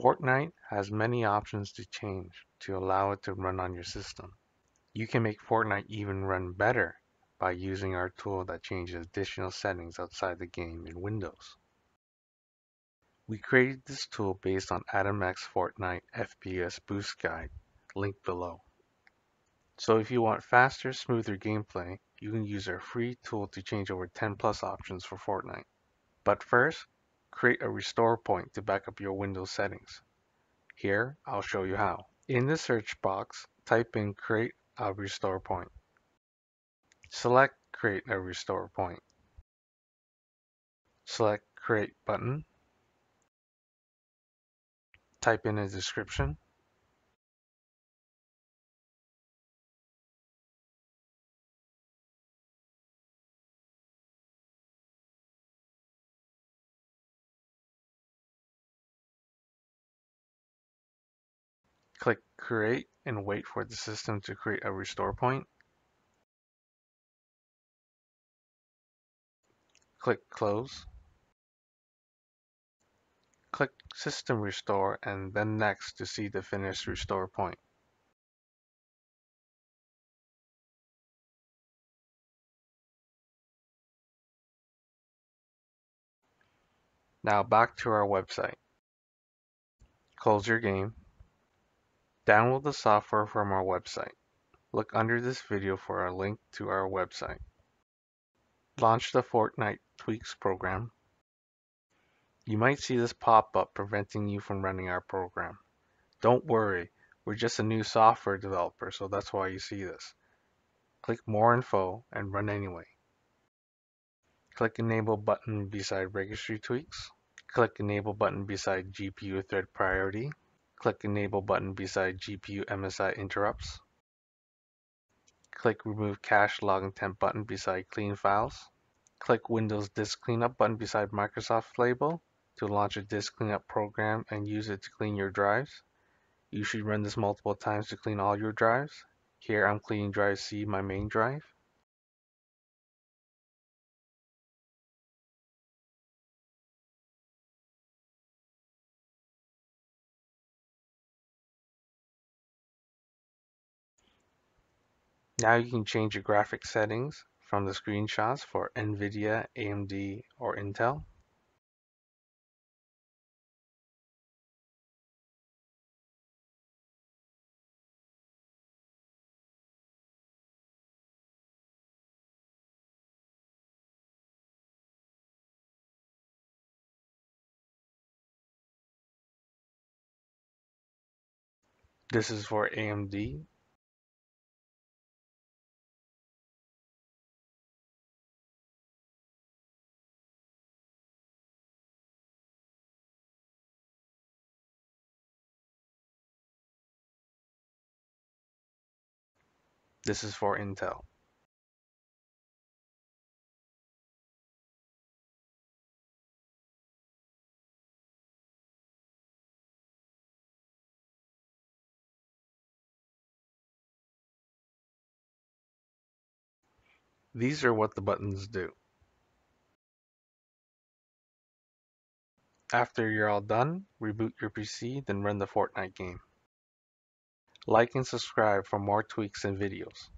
Fortnite has many options to change to allow it to run on your system. You can make Fortnite even run better by using our tool that changes additional settings outside the game in Windows. We created this tool based on Adamx Fortnite FPS Boost Guide, linked below. So if you want faster, smoother gameplay, you can use our free tool to change over 10 plus options for Fortnite. But first, create a restore point to back up your Windows settings. Here, I'll show you how. In the search box, type in create a restore point. Select create a restore point. Select create button. Type in a description. Click Create and wait for the system to create a restore point. Click Close. Click System Restore and then Next to see the finished restore point. Now back to our website. Close your game. Download the software from our website. Look under this video for a link to our website. Launch the Fortnite Tweaks program. You might see this pop up preventing you from running our program. Don't worry, we're just a new software developer, so that's why you see this. Click More Info and run anyway. Click Enable button beside Registry Tweaks. Click Enable button beside GPU Thread Priority. Click Enable button beside GPU MSI interrupts. Click Remove Cache Log Temp button beside Clean Files. Click Windows Disk Cleanup button beside Microsoft label to launch a disk cleanup program and use it to clean your drives. You should run this multiple times to clean all your drives. Here I'm cleaning drive C, my main drive. Now you can change your graphic settings from the screenshots for NVIDIA, AMD, or Intel. This is for AMD This is for Intel. These are what the buttons do. After you're all done, reboot your PC, then run the Fortnite game. Like and subscribe for more tweaks and videos.